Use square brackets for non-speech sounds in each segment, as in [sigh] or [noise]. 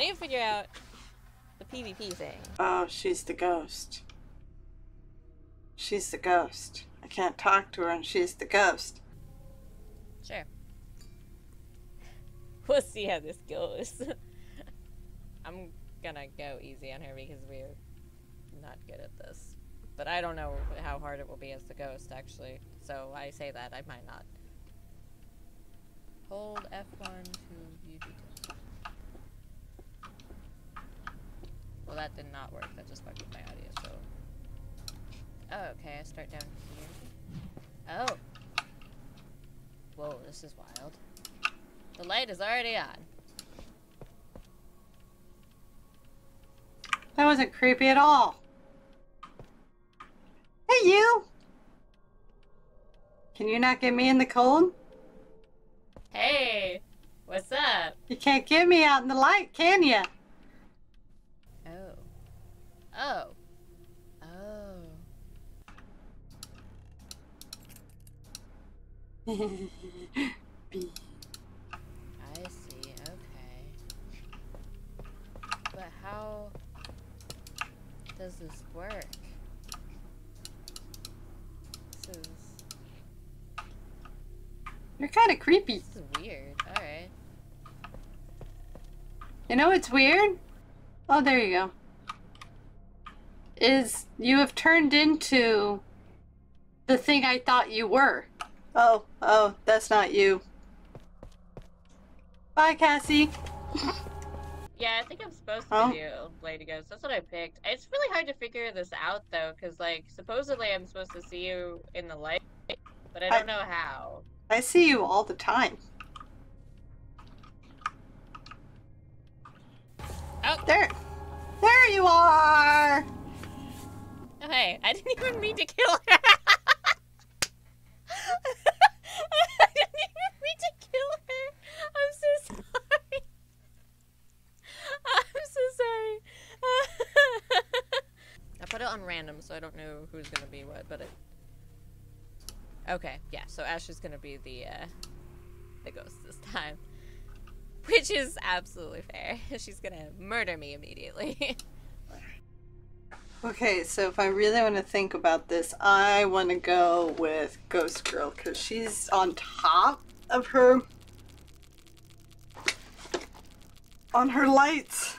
I need to figure out the PvP thing. Oh, she's the ghost. She's the ghost. I can't talk to her and she's the ghost. Sure. [laughs] We'll see how this goes. [laughs] I'm gonna go easy on her because we're not good at this. But I don't know how hard it will be as the ghost, actually. So I say that, I might not. Hold F1 to view details. Well, that did not work. That just fucked with my audio, so... Oh, okay, I start down here. Oh! Whoa, this is wild. The light is already on. That wasn't creepy at all. Hey, you! Can you not get me in the cold? Hey! What's up? You can't get me out in the light, can you? Oh. Oh. [laughs] Be- I see. Okay. But how does this work? This is You're kind of creepy. this is weird. All right. You know what's weird? Oh, there you go. Is you have turned into the thing I thought you were. Oh, oh, that's not you. Bye, Cassie. Yeah, I think I'm supposed to Oh. be a Lady Ghost. That's what I picked. It's really hard to figure this out though, because like supposedly I'm supposed to see you in the light, but I I- don't know how. I see you all the time. Oh. There. There you are! Hey, I didn't even mean to kill her. [laughs] I didn't even mean to kill her. I'm so sorry. I'm so sorry. I put it on random, so I don't know who's gonna be what, but it. Okay, yeah. So Ash is gonna be the uh, the ghost this time, which is absolutely fair. [laughs] She's gonna murder me immediately. [laughs] Okay, so if I really want to think about this, I want to go with Ghost Girl because she's on top of her. on her lights.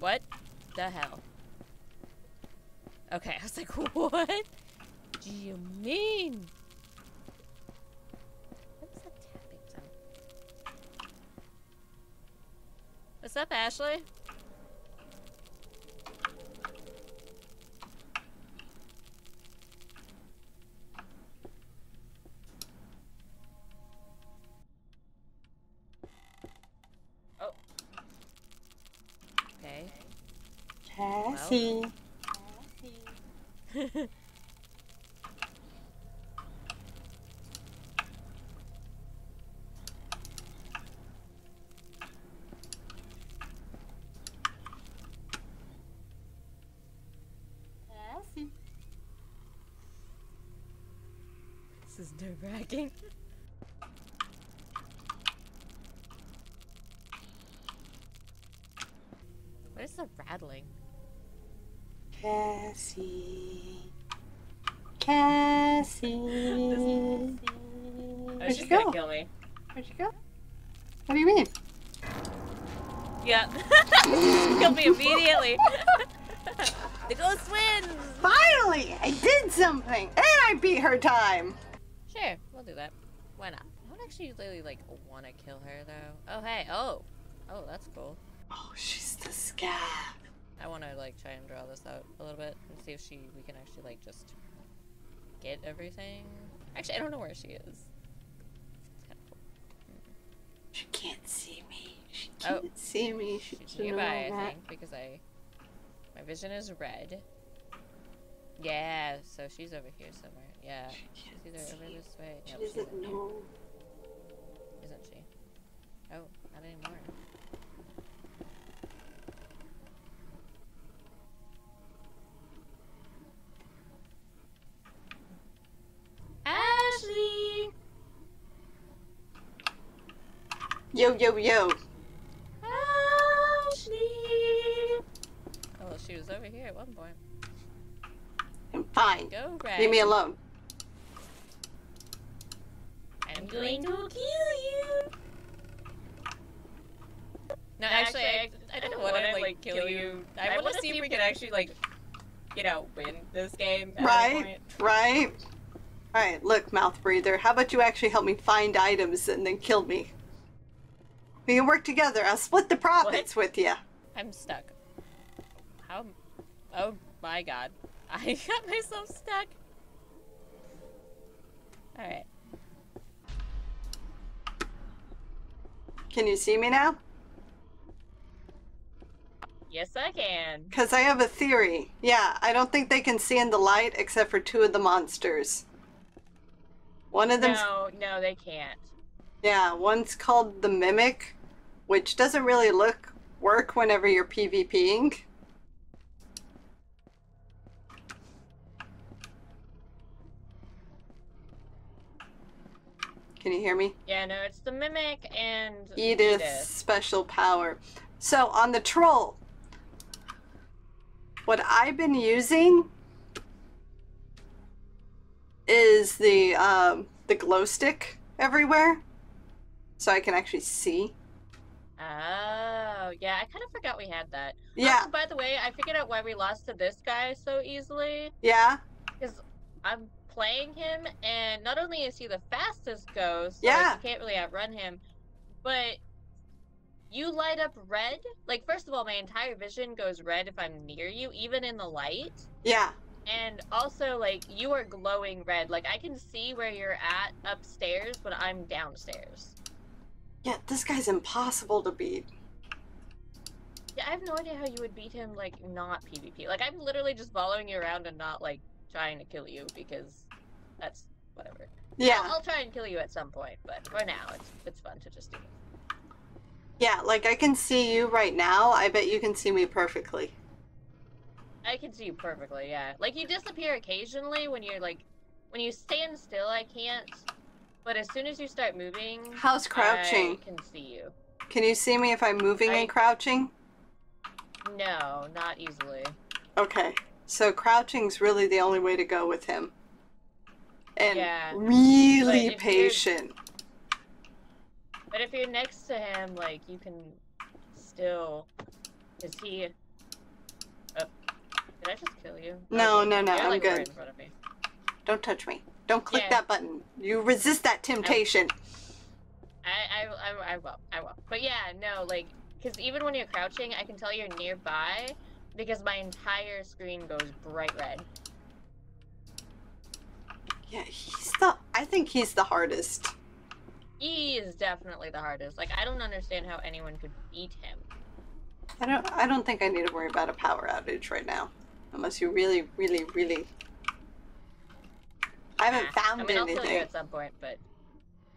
What the hell? Okay, I was like, [laughs] what do you mean? What's up, Ashley? Oh. Okay. Cassie. Cassie. [laughs] [laughs] This is nerve wracking. What is the rattling? Cassie. Cassie. Oh, Where'd she's you gonna go? kill me. Where'd you go? What do you mean? Yeah. [laughs] kill me immediately. [laughs] [laughs] the ghost wins! Finally, I did something, and I beat her time. Sure, we'll do that. Why not? I don't actually really like want to kill her though. Oh hey, oh, oh that's cool. Oh, she's the scab. I want to like try and draw this out a little bit and see if she we can actually like just get everything. Actually, I don't know where she is. It's kind of cool. Mm-hmm. She can't see me. She Oh. can't see me. She She's doesn't nearby, I think, because I my vision is red. Yeah, so she's over here somewhere. Yeah. She she's either over this way. No, she doesn't she know. Here. Isn't she? Oh, not anymore. Ashley! Yo, yo, yo. Over here at one point. I'm fine. Go, Greg. Leave me alone. I'm going to kill you. No, actually, I, I don't want to like kill you. I want to see if we can actually like, you know, win this game. At Right? point. Right? Alright, look, mouth breather. How about you actually help me find items and then kill me? We can work together. I'll split the profits with you. I'm stuck. How? Oh my god. [laughs] I got myself stuck. Alright. Can you see me now? Yes, I can. Because I have a theory. Yeah, I don't think they can see in the light except for two of the monsters. One of them, No, no, they can't. yeah, one's called the Mimic, which doesn't really look work whenever you're PvPing. Can you hear me? Yeah, no, it's the mimic and Edith's special power. So on the troll, what I've been using is the um, the glow stick everywhere, so I can actually see. Oh, yeah, I kind of forgot we had that. Yeah, Also, by the way, I figured out why we lost to this guy so easily. yeah, Because I'm playing him, and not only is he the fastest ghost, Yeah. like, you can't really outrun him, but you light up red. Like, first of all, my entire vision goes red if I'm near you, even in the light. yeah. And also, like, you are glowing red. Like, I can see where you're at upstairs, but I'm downstairs. Yeah, this guy's impossible to beat. Yeah, I have no idea how you would beat him, like, not PvP. Like, I'm literally just following you around and not, like, trying to kill you because that's whatever. Yeah, I'll, I'll try and kill you at some point, but for now, it's it's fun to just do it. yeah, like I can see you right now. I bet you can see me perfectly. I can see you perfectly, yeah. Like, you disappear occasionally when you're, like, when you stand still, I can't. But as soon as you start moving, How's crouching? I can see you. Can you see me if I'm moving I- and crouching? No, not easily. Okay, so crouching's really the only way to go with him. And Yeah. really But patient. But if you're next to him, like, you can still. Is he. Oh. Did I just kill you? No, no, no, I'm like, right good. in front of me. Don't touch me. Don't click Yeah. that button. You resist that temptation. I, I, I, I will. I will. But yeah, no, like, because even when you're crouching, I can tell you're nearby because my entire screen goes bright red. Yeah, he's the. I think he's the hardest. He is definitely the hardest. Like, I don't understand how anyone could beat him. I don't. I don't think I need to worry about a power outage right now, unless you really, really, really. I haven't found I mean, I'll kill you at some point, but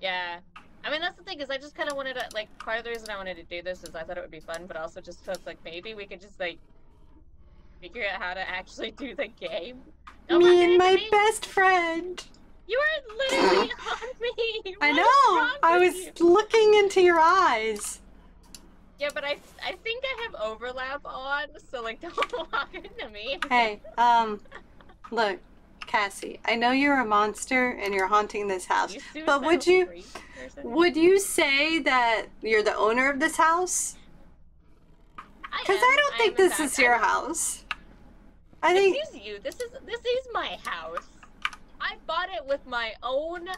yeah. I mean, that's the thing is, I just kind of wanted to like. Part of the reason I wanted to do this is I thought it would be fun, but also just felt like maybe we could just like figure out how to actually do the game. Me and my me. best friend. You are literally [laughs] on me. I know. I was you? looking into your eyes. Yeah, but I I think I have overlap on, so like [laughs] don't walk into me. Hey, um, look, Cassie. I know you're a monster and you're haunting this house. You But would you- Would you say that you're the owner of this house? Because I, am. don't think this is your I- house. I think. This is you. This is this is my house. I bought it with my own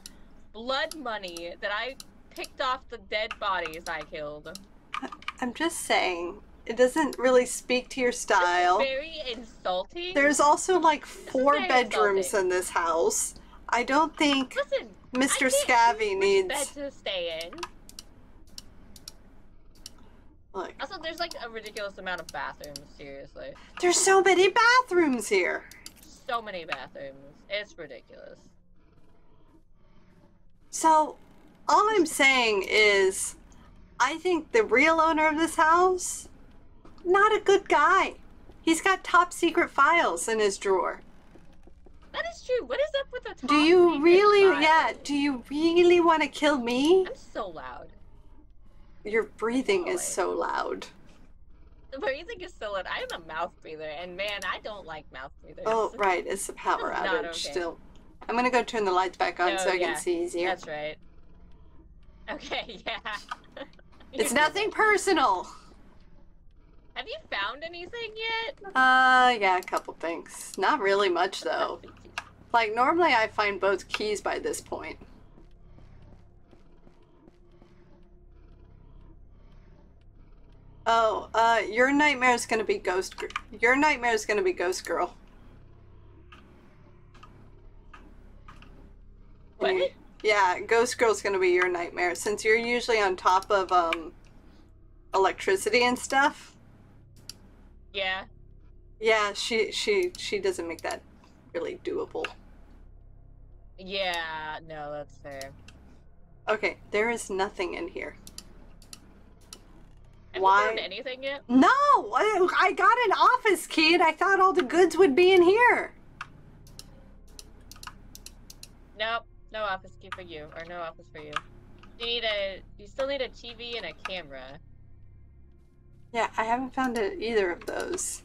blood money that I picked off the dead bodies I killed. I'm just saying. It doesn't really speak to your style. very insulting. There's also like four bedrooms insulting. in this house. I don't think Listen, I Mr. Scavvy needs. bed to stay in. Look, Also, there's like a ridiculous amount of bathrooms. Seriously, there's so many bathrooms here. so many bathrooms. It's ridiculous. So, all I'm saying is, I think the real owner of this house, not a good guy. He's got top secret files in his drawer. That is true. What is up with the top Do you really, files? yeah, do you really want to kill me? I'm so loud. Your breathing is so loud. The breathing is so loud. I'm a mouth breather, and man, I don't like mouth breathers. Oh, [laughs] right, it's the power outage okay. still. I'm gonna go turn the lights back on Oh, so I yeah. can see easier. That's right. Okay, [laughs] yeah. It's [laughs] nothing personal. Have you found anything yet? Uh, yeah, a couple things. Not really much though. Like normally I find both keys by this point. Oh, uh, your nightmare is gonna be ghost. Your nightmare is gonna be ghost girl. What? Mm, Yeah, ghost girl's gonna be your nightmare since you're usually on top of um electricity and stuff. Yeah. Yeah, she she she doesn't make that really doable. Yeah. No, that's fair. Okay, there is nothing in here. Why- anything yet? No, I, I got an office key and I thought all the goods would be in here. Nope. No office key for you, or no office for you. You need a. You still need a TV and a camera. Yeah, I haven't found it, either of those.